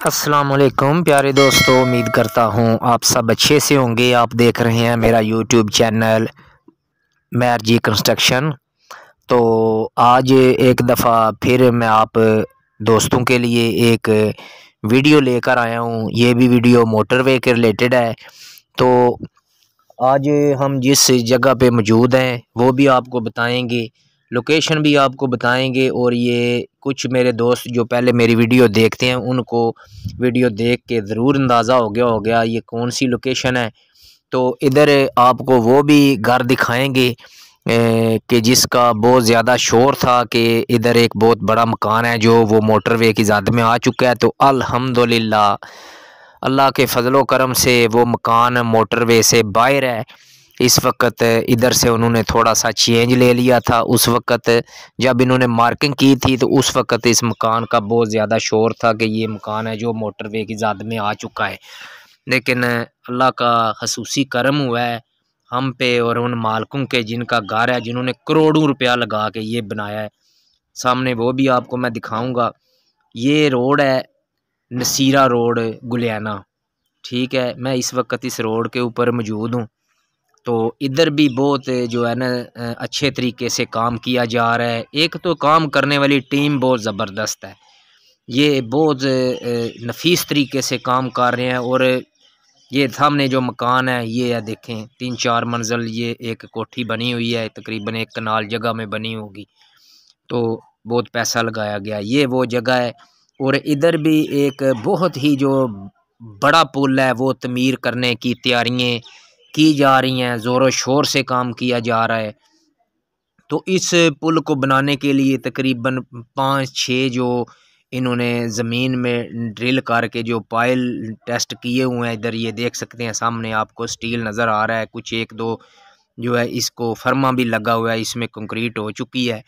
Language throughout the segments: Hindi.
असलकुम प्यारे दोस्तों, उम्मीद करता हूँ आप सब अच्छे से होंगे। आप देख रहे हैं मेरा यूट्यूब चैनल मैर जी कंस्ट्रक्शन तो आज एक दफ़ा फिर मैं आप दोस्तों के लिए एक वीडियो लेकर आया हूँ। ये भी वीडियो मोटरवे के रिलेटेड है। तो आज हम जिस जगह पे मौजूद हैं, वो भी आपको बताएँगे। लोकेशन भी आपको बताएँगे और ये कुछ मेरे दोस्त जो पहले मेरी वीडियो देखते हैं, उनको वीडियो देख के ज़रूर अंदाज़ा हो गया हो गया ये कौन सी लोकेशन है। तो इधर आपको वो भी घर दिखाएँगे कि जिसका बहुत ज़्यादा शोर था कि इधर एक बहुत बड़ा मकान है जो वो मोटरवे की ज़्यादा में आ चुका है। तो अल्हम्दुलिल्लाह, अल्लाह के फजलो करम से वो मकान मोटरवे से बाहर है। इस वक्त इधर से उन्होंने थोड़ा सा चेंज ले लिया था। उस वक्त जब इन्होंने मार्किंग की थी तो उस वक्त इस मकान का बहुत ज़्यादा शोर था कि ये मकान है जो मोटरवे की ज़्यादा में आ चुका है। लेकिन अल्लाह का खसूसी करम हुआ है हम पे और उन मालकों के जिनका घर है, जिन्होंने करोड़ों रुपया लगा के ये बनाया है। सामने वो भी आपको मैं दिखाऊँगा। ये रोड है नसीरा रोड, गुलियाना। ठीक है, मैं इस वक्त इस रोड के ऊपर मौजूद हूँ। तो इधर भी बहुत जो है ना अच्छे तरीके से काम किया जा रहा है। एक तो काम करने वाली टीम बहुत ज़बरदस्त है। ये बहुत नफीस तरीके से काम कर रहे हैं और ये सामने जो मकान है, ये है देखें तीन चार मंजिल, ये एक कोठी बनी हुई है, तकरीबन एक कनाल जगह में बनी होगी। तो बहुत पैसा लगाया गया। ये वो जगह है और इधर भी एक बहुत ही जो बड़ा पुल है, वो तमीर करने की तैयारियाँ की जा रही हैं, ज़ोर शोर से काम किया जा रहा है। तो इस पुल को बनाने के लिए तकरीबन पाँच छः जो इन्होंने ज़मीन में ड्रिल करके जो पायल टेस्ट किए हुए हैं, इधर ये देख सकते हैं, सामने आपको स्टील नज़र आ रहा है, कुछ एक दो जो है इसको फर्मा भी लगा हुआ है, इसमें कंक्रीट हो चुकी है।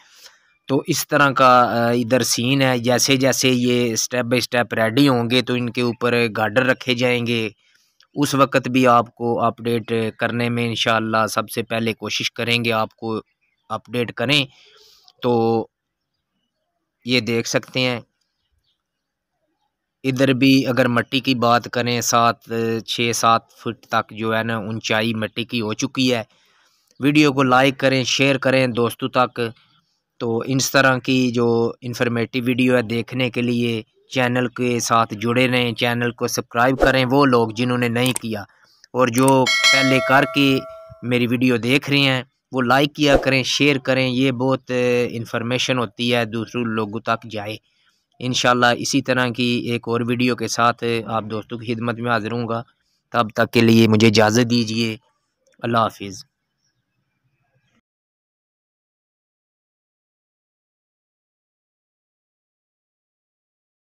तो इस तरह का इधर सीन है जैसे जैसे ये स्टेप बाय स्टेप रेडी होंगे तो इनके ऊपर गार्डर रखे जाएँगे। उस वक़्त भी आपको अपडेट करने में इन सबसे पहले कोशिश करेंगे आपको अपडेट करें। तो ये देख सकते हैं। इधर भी अगर मिट्टी की बात करें, सात, छः, सात फुट तक जो है ना ऊंचाई मिट्टी की हो चुकी है। वीडियो को लाइक करें, शेयर करें दोस्तों तक। तो इस तरह की जो इन्फॉर्मेटिव वीडियो है देखने के लिए चैनल के साथ जुड़े रहें, चैनल को सब्सक्राइब करें वो लोग जिन्होंने नहीं किया। और जो पहले करके मेरी वीडियो देख रहे हैं, वो लाइक किया करें शेयर करें, ये बहुत इन्फॉर्मेशन होती है दूसरों लोगों तक जाए। इन इसी तरह की एक और वीडियो के साथ आप दोस्तों की खिदमत में हाजिर हूँगा तब तक के लिए मुझे इजाज़त दीजिए। अल्लाह हाफिज़।